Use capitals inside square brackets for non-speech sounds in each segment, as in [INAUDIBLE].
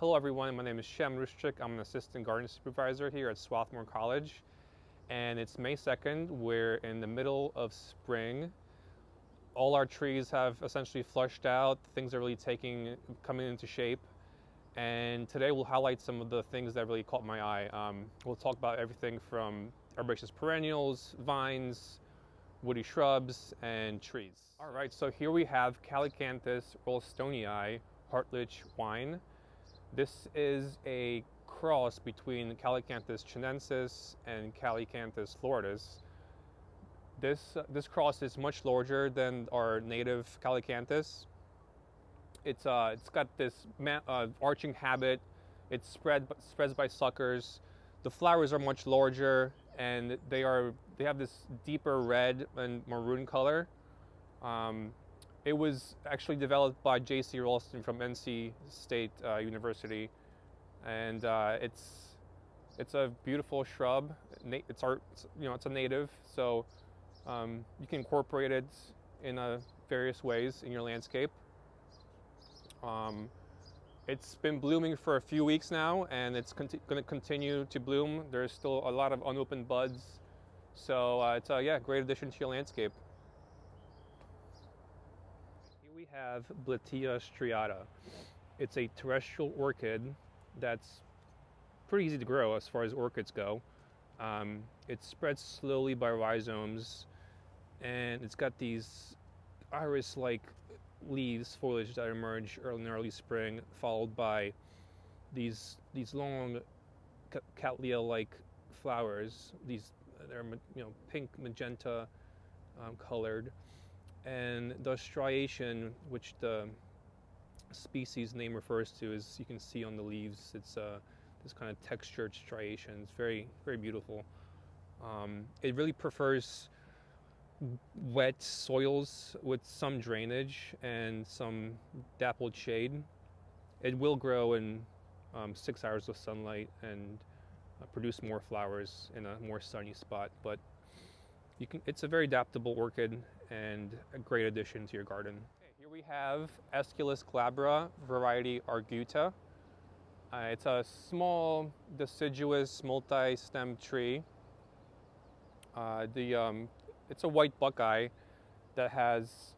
Hello everyone, my name is Shem Ruszczyk. I'm an assistant garden supervisor here at Swarthmore College. And it's May 2nd, we're in the middle of spring. All our trees have essentially flushed out, things are really taking, coming into shape. And today we'll highlight some of the things that really caught my eye. Um, we'll talk about everything from herbaceous perennials, vines, woody shrubs, and trees. All right, so here we have Calycanthus raulstonii, Hartlage Wine. This is a cross between Calycanthus chinensis and Calycanthus floridus. This, uh, this cross is much larger than our native Calycanthus. It's, uh, it's got this uh, arching habit. It spread, spreads by suckers. The flowers are much larger and they, are, they have this deeper red and maroon color. Um, it was actually developed by J.C. Raulston from NC State uh, University, and uh, it's it's a beautiful shrub. It's art, you know, it's a native, so um, you can incorporate it in uh, various ways in your landscape. Um, it's been blooming for a few weeks now, and it's going to continue to bloom. There's still a lot of unopened buds, so uh, it's a yeah, great addition to your landscape we have Bletilla striata. It's a terrestrial orchid that's pretty easy to grow as far as orchids go. Um, it spreads slowly by rhizomes and it's got these iris-like leaves, foliage that emerge early in early spring, followed by these these long cattleya-like flowers. These they're you know pink magenta um, colored, and the striation, which the species name refers to, is you can see on the leaves, it's uh, this kind of textured striation. It's very, very beautiful. Um, it really prefers wet soils with some drainage and some dappled shade. It will grow in um, six hours of sunlight and uh, produce more flowers in a more sunny spot, but you can, it's a very adaptable orchid and a great addition to your garden. Okay, here we have Aesculus glabra, variety Arguta. Uh, it's a small deciduous multi-stem tree. Uh, the, um, it's a white buckeye that has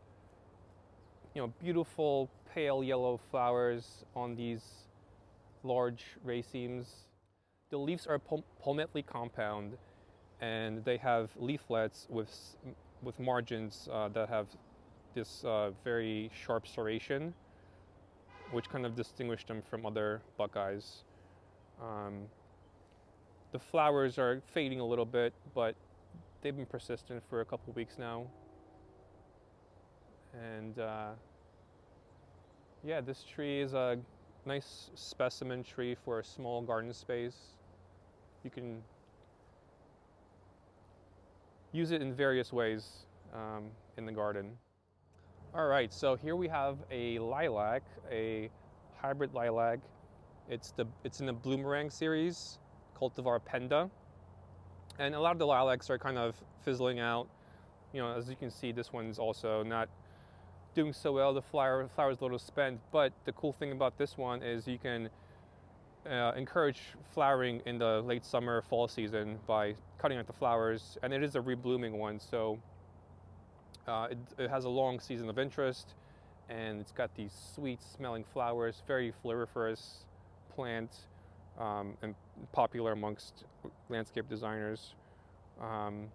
you know, beautiful pale yellow flowers on these large racemes. The leaves are palmately compound and they have leaflets with, with margins uh, that have this uh, very sharp serration, which kind of distinguish them from other buckeyes. Um, the flowers are fading a little bit, but they've been persistent for a couple weeks now. And uh, yeah, this tree is a nice specimen tree for a small garden space. You can use it in various ways um, in the garden. All right, so here we have a lilac, a hybrid lilac. It's, the, it's in the Bloomerang series, Cultivar Penda. And a lot of the lilacs are kind of fizzling out. You know, as you can see, this one's also not doing so well. The flower, flower's a little spent, but the cool thing about this one is you can uh, encourage flowering in the late summer, fall season by cutting out the flowers. And it is a reblooming one, so uh, it, it, has a long season of interest and it's got these sweet smelling flowers, very floriferous plant um, and popular amongst landscape designers. Um,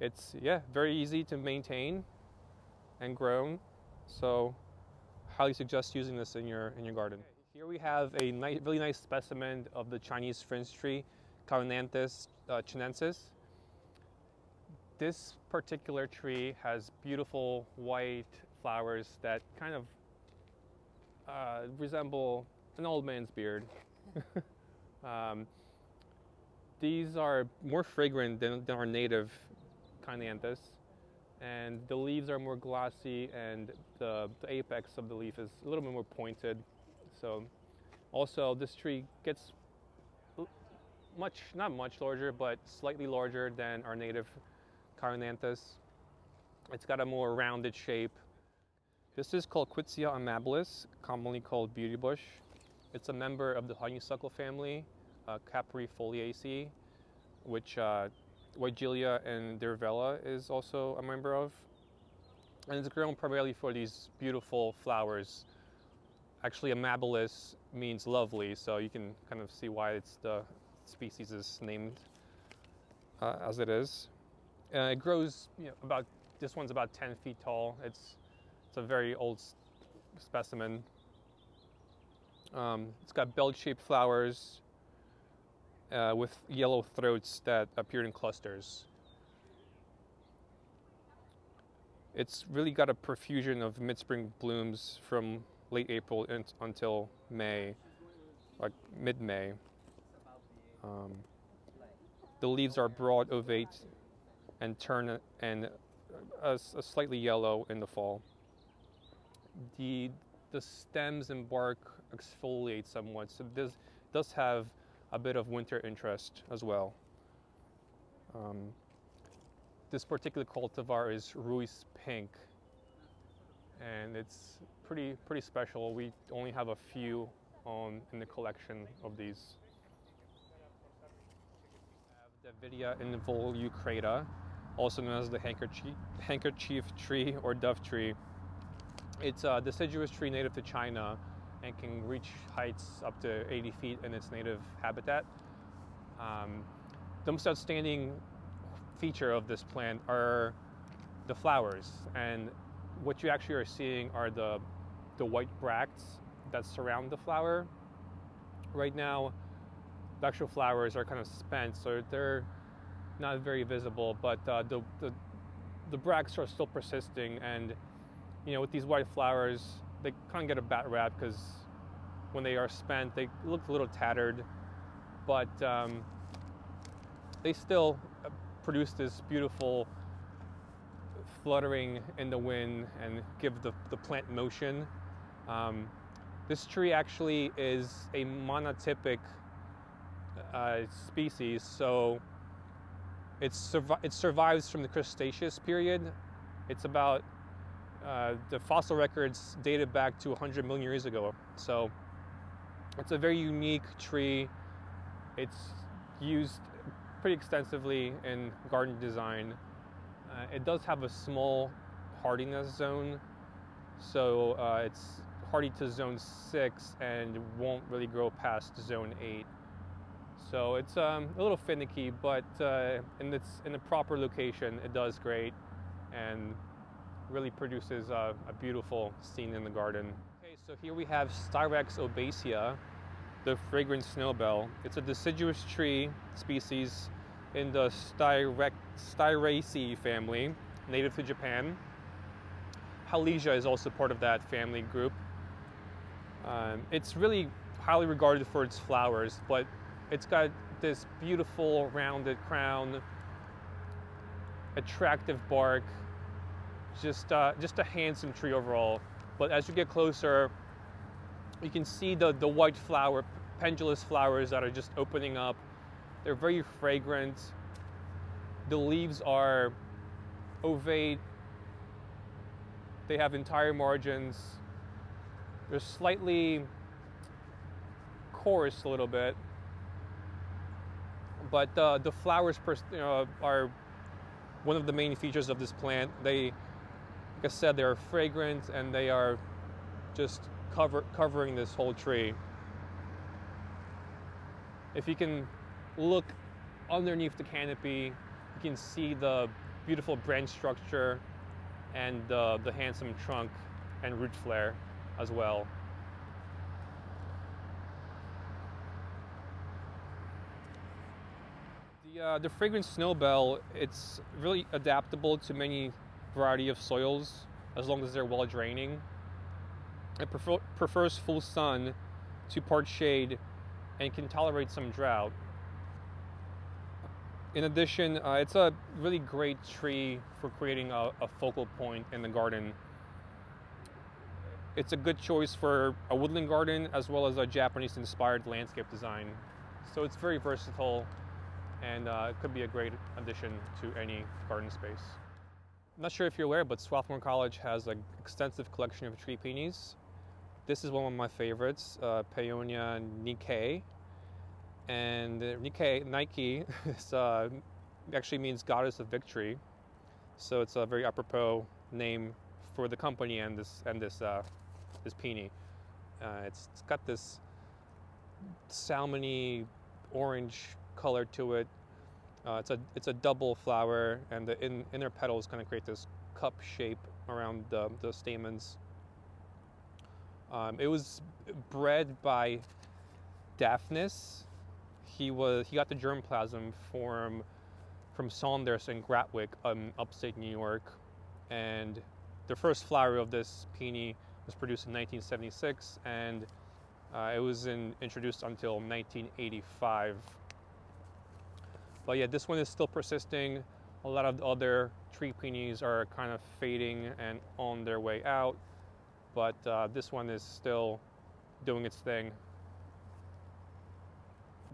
it's, yeah, very easy to maintain and grow. So highly suggest using this in your, in your garden. Here we have a nice, really nice specimen of the Chinese fringe tree, Chionanthus uh, chinensis. This particular tree has beautiful white flowers that kind of uh, resemble an old man's beard. [LAUGHS] um, these are more fragrant than, than our native Chionanthus and the leaves are more glossy and the, the apex of the leaf is a little bit more pointed so also this tree gets much, not much larger, but slightly larger than our native Chionanthus. It's got a more rounded shape. This is called Kolkwitzia amabilis, commonly called beauty bush. It's a member of the honeysuckle family, uh, Caprifoliaceae, which uh, Weigela and Diervilla is also a member of. And it's grown primarily for these beautiful flowers. Actually, amabilis means lovely, so you can kind of see why it's the species is named uh, as it is. Uh, it grows you know, about, this one's about 10 feet tall. It's, it's a very old specimen. Um, it's got bell-shaped flowers uh, with yellow throats that appear in clusters. It's really got a profusion of mid-spring blooms from late April until May, like mid-May. Um, the leaves are broad ovate and turn and a, a slightly yellow in the fall. The the stems and bark exfoliate somewhat, so this does have a bit of winter interest as well. Um, this particular cultivar is Ruiz Pink, and it's pretty pretty special. We only have a few on in the collection of these. Davidia involucrata, also known as the handkerchief, handkerchief tree or dove tree. It's a deciduous tree native to China and can reach heights up to 80 feet in its native habitat. Um, the most outstanding feature of this plant are the flowers and what you actually are seeing are the, the white bracts that surround the flower. Right now, the actual flowers are kind of spent, so they're not very visible, but uh, the, the, the bracts are still persisting. And, you know, with these white flowers, they kind of get a bad rap because when they are spent, they look a little tattered, but um, they still uh, produce this beautiful fluttering in the wind and give the, the plant motion. Um, this tree actually is a monotypic uh, species, so it survives from the Cretaceous period. It's about, uh, the fossil records dated back to 100 million years ago. So it's a very unique tree. It's used pretty extensively in garden design. Uh, it does have a small hardiness zone, so uh, it's hardy to zone 6 and won't really grow past zone 8. So it's um, a little finicky, but uh, in, its, in the proper location, it does great and really produces a, a beautiful scene in the garden. Okay, so here we have Styrax obassia, the fragrant snowbell. It's a deciduous tree species in the Styrax, Styraceae family, native to Japan. Halesia is also part of that family group. Um, it's really highly regarded for its flowers, but it's got this beautiful rounded crown, attractive bark, just, uh, just a handsome tree overall. But as you get closer, you can see the, the white flower, pendulous flowers that are just opening up. They're very fragrant. The leaves are ovate. They have entire margins. They're slightly coarse a little bit, but uh, the flowers are one of the main features of this plant. They, like I said, they are fragrant and they are just cover, covering this whole tree. If you can look underneath the canopy, you can see the beautiful branch structure and uh, the handsome trunk and root flare as well. The, uh, the fragrant snowbell, it's really adaptable to many variety of soils as long as they're well draining. It prefer prefers full sun to part shade and can tolerate some drought. In addition, uh, it's a really great tree for creating a, a focal point in the garden. It's a good choice for a woodland garden as well as a Japanese inspired landscape design. So it's very versatile and uh, it could be a great addition to any garden space. I'm not sure if you're aware, but Swarthmore College has an extensive collection of tree peonies. This is one of my favorites, uh, Paeonia Nikkei. And Nikkei, Nike, [LAUGHS] is, uh, actually means goddess of victory. So it's a very apropos name for the company and this and this uh, this peony. Uh, it's, it's got this salmony orange color to it. Uh, it's a it's a double flower, and the in, inner petals kind of create this cup shape around the, the stamens. Um, it was bred by Daphnis. He was he got the germplasm from from Saunders and Gratwick, um, upstate New York, and the first flower of this peony was produced in 1976, and uh, it was in, introduced until 1985. But yeah, this one is still persisting. A lot of the other tree peonies are kind of fading and on their way out, but uh, this one is still doing its thing.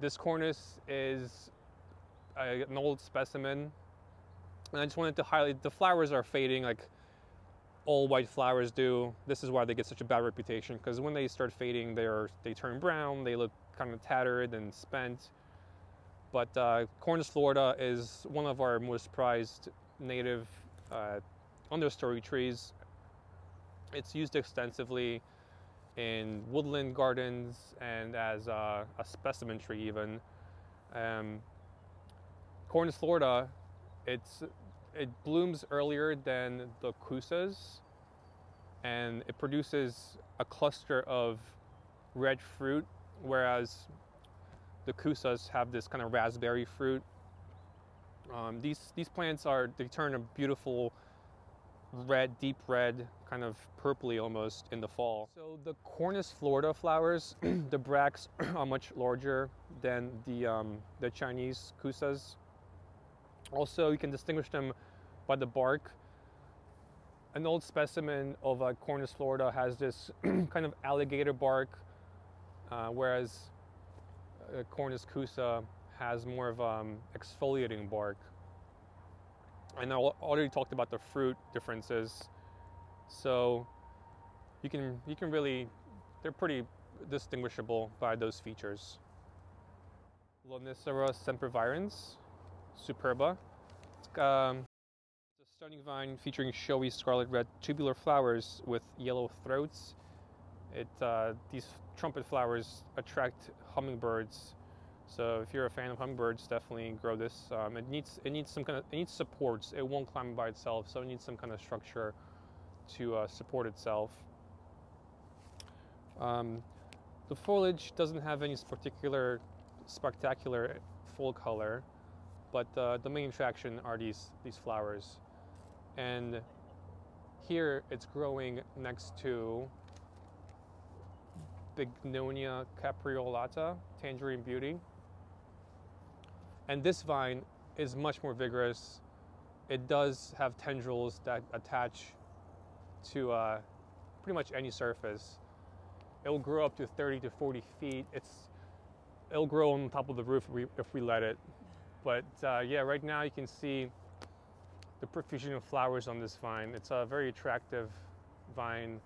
This cornus is a, an old specimen, and I just wanted to highlight the flowers are fading like all white flowers do. This is why they get such a bad reputation because when they start fading, they're they turn brown, they look kind of tattered and spent. But uh, Cornus florida is one of our most prized native uh, understory trees. It's used extensively in woodland gardens and as a, a specimen tree even. Um, Cornus florida, it's it blooms earlier than the kousas and it produces a cluster of red fruit, whereas the kousas have this kind of raspberry fruit. Um, these, these plants are, they turn a beautiful red, deep red, kind of purpley almost in the fall. So the Cornus florida flowers, [CLEARS THROAT] the bracts [CLEARS THROAT] are much larger than the, um, the Chinese kousas. Also, you can distinguish them by the bark. An old specimen of uh, Cornus florida has this [CLEARS THROAT] kind of alligator bark, uh, whereas uh, Cornus kousa has more of um, exfoliating bark. And I already talked about the fruit differences, so you can you can really they're pretty distinguishable by those features. Lonicera sempervirens, superba. Um, stunning vine featuring showy scarlet red tubular flowers with yellow throats. It, uh, these trumpet flowers attract hummingbirds. So if you're a fan of hummingbirds, definitely grow this. Um, it needs it needs some kind of it needs supports. It won't climb by itself, so it needs some kind of structure to uh, support itself. Um, the foliage doesn't have any particular spectacular full color but uh, the main attraction are these, these flowers. And here it's growing next to Bignonia capreolata, Tangerine Beauty. And this vine is much more vigorous. It does have tendrils that attach to uh, pretty much any surface. It will grow up to 30 to 40 feet. It's, it'll grow on top of the roof if we, if we let it. But uh, yeah, right now you can see the profusion of flowers on this vine. It's a very attractive vine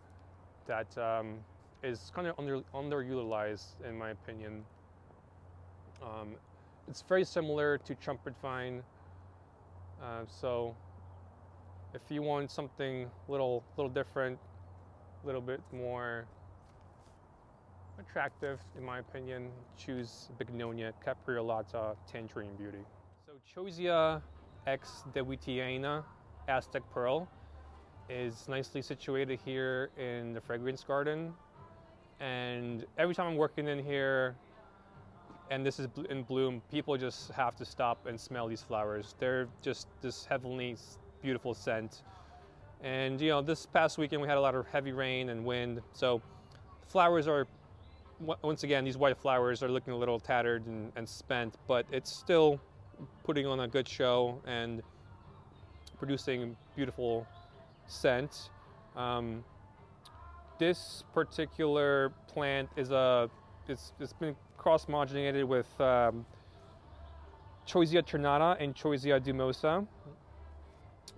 that um, is kind of under, underutilized in my opinion. Um, it's very similar to trumpet vine. Uh, so if you want something little, little different, a little bit more attractive, in my opinion, choose Bignonia capreolata tangerine beauty. So Choisya X DeWittiana Aztec Pearl is nicely situated here in the fragrance garden. And every time I'm working in here, and this is in bloom, people just have to stop and smell these flowers. They're just this heavenly, beautiful scent. And you know, this past weekend we had a lot of heavy rain and wind, so flowers are once again, these white flowers are looking a little tattered and, and, spent, but it's still putting on a good show and producing beautiful scent. Um, this particular plant is a it's, it's been cross-modulated with um, Choisya ternata and Choisya dumosa.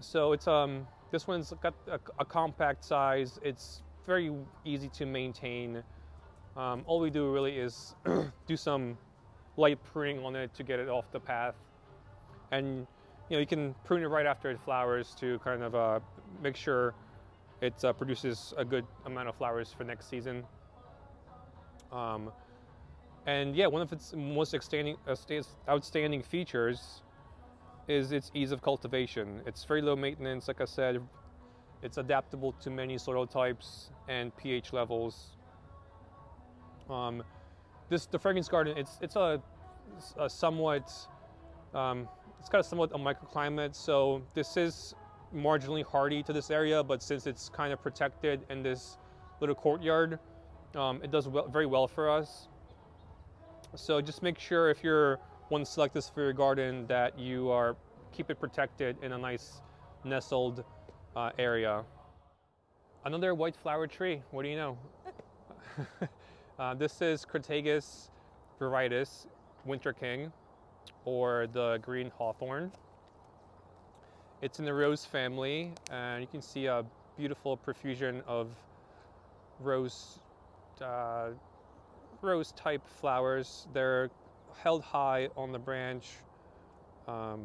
So it's um this one's got a, a compact size. It's very easy to maintain. Um, all we do really is [CLEARS THROAT] do some light pruning on it to get it off the path. And you know, you can prune it right after it flowers to kind of uh, make sure it uh, produces a good amount of flowers for next season. Um, and yeah, one of its most outstanding, uh, outstanding features is its ease of cultivation. It's very low maintenance, like I said. It's adaptable to many soil types and pH levels. Um, this the fragrance garden. It's it's a, a somewhat um, it's got a somewhat a microclimate. So this is marginally hardy to this area, but since it's kind of protected in this little courtyard, um, it does well, very well for us. So just make sure if you're one select this for your garden that you are keep it protected in a nice nestled uh, area. Another white flower tree. What do you know? [LAUGHS] uh, this is Crataegus viridis, winter king, or the green hawthorn. It's in the rose family, and you can see a beautiful profusion of rose uh, rose type flowers. They're held high on the branch, um,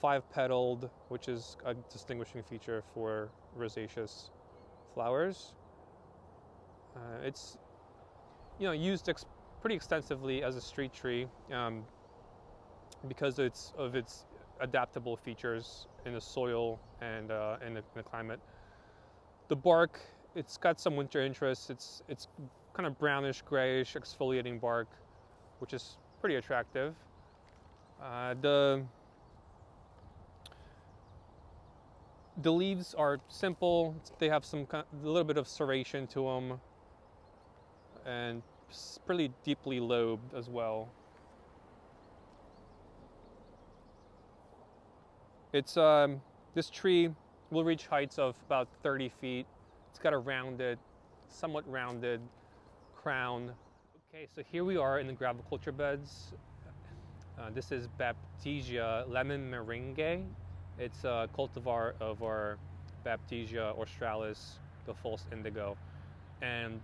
five petaled, which is a distinguishing feature for rosaceous flowers. Uh, it's you know used ex pretty extensively as a street tree um, because it's of its adaptable features in the soil and uh, in, the, in, the, climate. The bark, it's got some winter interest. It's, it's kind of brownish, grayish, exfoliating bark, which is pretty attractive. Uh, the, the leaves are simple. They have some a little bit of serration to them and pretty deeply lobed as well. It's um, this tree will reach heights of about 30 feet. It's got a rounded, somewhat rounded crown. Okay, so here we are in the gravel culture beds. Uh, this is Baptisia lemon meringue. It's a cultivar of our Baptisia australis, the false indigo. And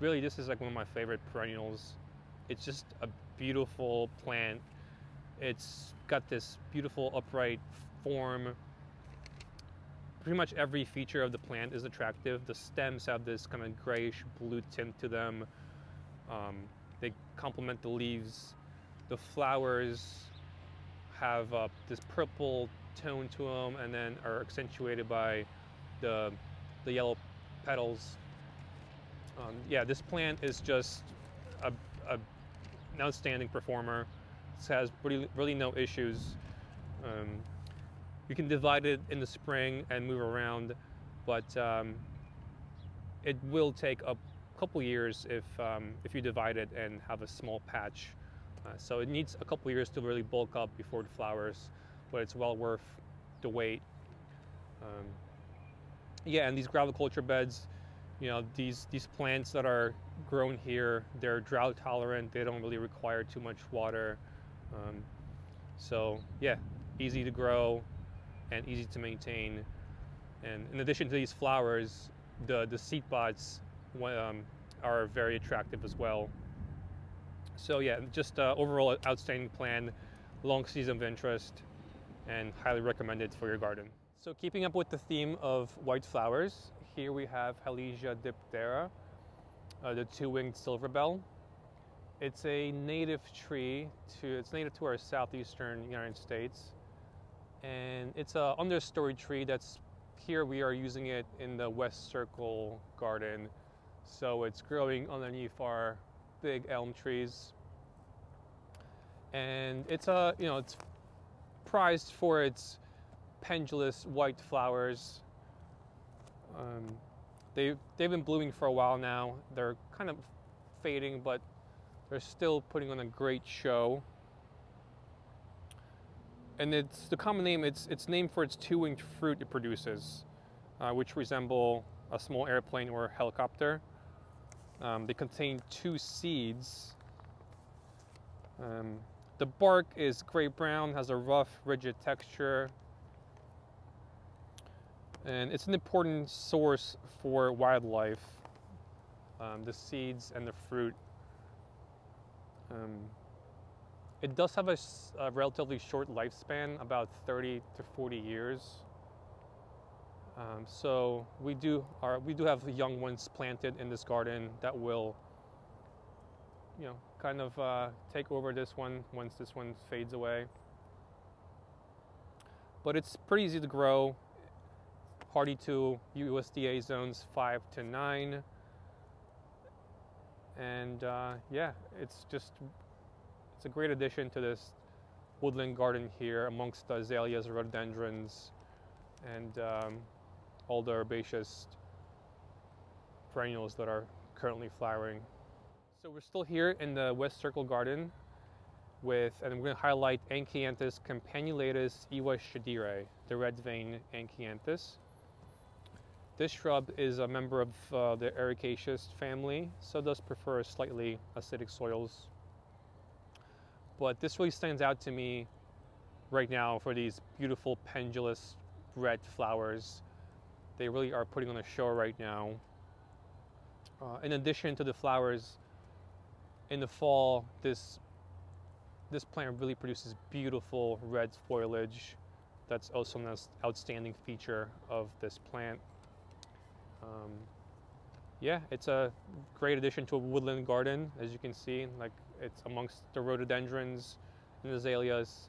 really, this is like one of my favorite perennials. It's just a beautiful plant. It's got this beautiful upright form. Pretty much every feature of the plant is attractive. The stems have this kind of grayish blue tint to them. Um, they complement the leaves. The flowers have uh, this purple tone to them and then are accentuated by the, the yellow petals. Um, yeah, this plant is just a, a, an outstanding performer. It has really, really no issues. Um, you can divide it in the spring and move around, but um, it will take a couple years if, um, if you divide it and have a small patch. Uh, so it needs a couple years to really bulk up before it flowers, but it's well worth the wait. Um, yeah, and these gravel culture beds, you know, these, these plants that are grown here, they're drought tolerant. They don't really require too much water. Um, so yeah, easy to grow, and easy to maintain. And in addition to these flowers, the, the seed pods um, are very attractive as well. So yeah, just uh, overall outstanding plan, long season of interest, and highly recommended for your garden. So keeping up with the theme of white flowers, here we have Halesia diptera, uh, the two-winged silverbell. It's a native tree to, it's native to our southeastern United States and it's a understory tree that's here we are using it in the west circle garden. So it's growing underneath our big elm trees. And it's a you know it's prized for its pendulous white flowers. Um, they, they've been blooming for a while now. They're kind of fading but they're still putting on a great show and it's the common name. It's it's named for its two-winged fruit it produces, uh, which resemble a small airplane or helicopter. Um, they contain two seeds. Um, the bark is gray brown, has a rough, rigid texture, and it's an important source for wildlife. um, the seeds and the fruit. Um, it does have a, a, relatively short lifespan, about 30 to 40 years. Um, so we do our, we do have young ones planted in this garden that will, you know, kind of uh, take over this one once this one fades away. But it's pretty easy to grow. Hardy to USDA zones five to nine. And uh, yeah, it's just it's a great addition to this woodland garden here amongst the azaleas, rhododendrons, and um, all the herbaceous perennials that are currently flowering. So we're still here in the West Circle Garden with, and I'm going to highlight Enkianthus campanulatus iwa shadire, the red vein Enkianthus. This shrub is a member of uh, the ericaceous family, so does prefer slightly acidic soils. But this really stands out to me right now for these beautiful pendulous red flowers. They really are putting on a show right now. Uh, in addition to the flowers, in the fall, this this plant really produces beautiful red foliage. That's also an outstanding feature of this plant. Um, yeah, it's a great addition to a woodland garden, as you can see. Like it's amongst the rhododendrons and azaleas.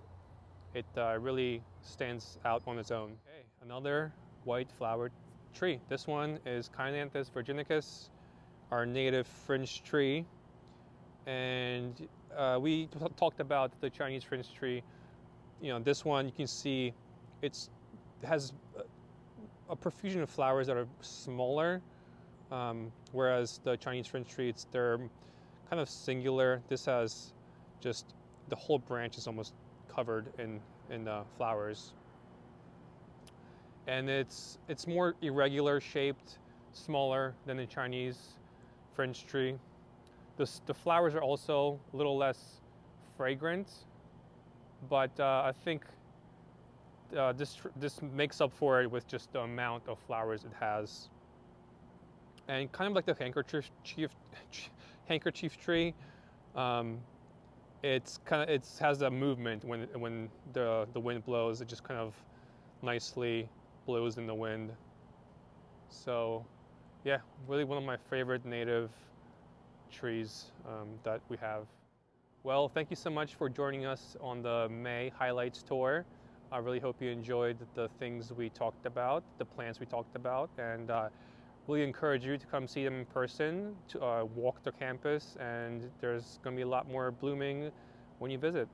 It uh, really stands out on its own. Okay, another white flowered tree. This one is Chionanthus virginicus, our native fringe tree. And uh, we talked about the Chinese fringe tree. You know, this one you can see it's it has a profusion of flowers that are smaller, um, whereas the Chinese fringe tree, it's they're kind of singular. This has just the whole branch is almost covered in in uh, flowers, and it's it's more irregular shaped, smaller than the Chinese fringe tree. The the flowers are also a little less fragrant, but uh, I think uh, this this makes up for it with just the amount of flowers it has. And kind of like the handkerchief handkerchief tree. Um, it's kind of it has a movement when when the the wind blows. It just kind of nicely blows in the wind. So, yeah, really one of my favorite native trees um, that we have. Well, thank you so much for joining us on the May highlights tour. I really hope you enjoyed the things we talked about, the plants we talked about, and uh, really encourage you to come see them in person, to uh, walk the campus, and there's going to be a lot more blooming when you visit.